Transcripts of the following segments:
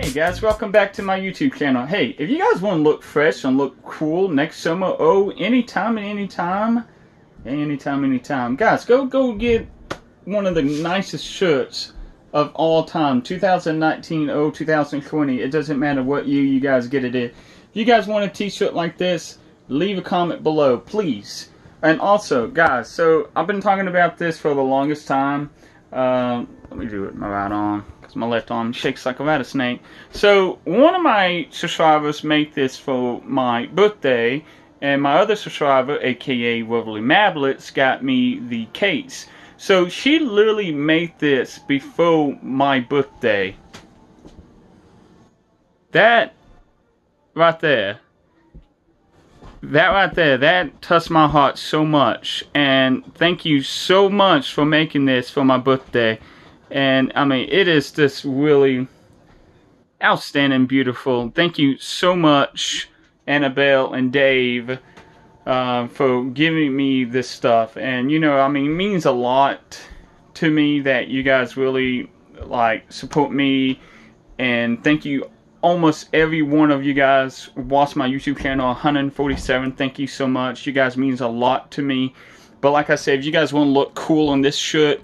Hey guys, welcome back to my YouTube channel. Hey, if you guys want to look fresh and look cool next summer, oh, anytime and anytime, anytime, anytime, guys, go go get one of the nicest shirts of all time, 2019, oh, 2020. It doesn't matter what year you guys get it in. If you guys want a t-shirt like this, leave a comment below, please. And also, guys, so I've been talking about this for the longest time. Uh, let me do it with my right arm because my left arm shakes like a rattlesnake. So one of my subscribers made this for my birthday, and my other subscriber, aka Waverly Mablets, got me the case. So she literally made this before my birthday. That right there. That right there, that touched my heart so much. And thank you so much for making this for my birthday. And I mean, it is just really outstanding, beautiful. Thank you so much, Annabelle and Dave, uh, for giving me this stuff. And you know, I mean, it means a lot to me that you guys really like support me. And thank you, almost every one of you guys watch my YouTube channel, 147. Thank you so much. You guys means a lot to me. But like I said, if you guys want to look cool on this shirt,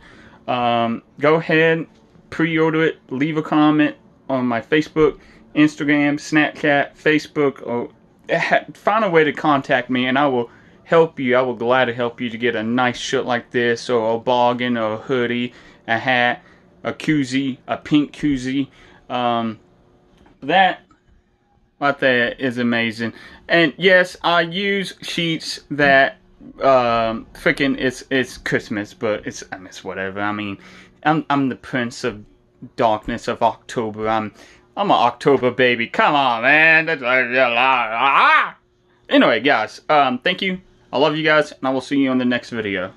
um, go ahead, pre-order it, leave a comment on my Facebook, Instagram, Snapchat, Facebook, or find a way to contact me and I will help you. I will gladly help you to get a nice shirt like this or a bargain or a hoodie, a hat, a koozie, a pink koozie. Um, that right there is amazing. And yes, I use sheets that um freaking it's it's Christmas, but it's I it's whatever. I mean, I'm I'm the prince of darkness of October. I'm I'm an October baby. Come on, man. Anyway, guys, um, thank you. I love you guys, and I will see you on the next video.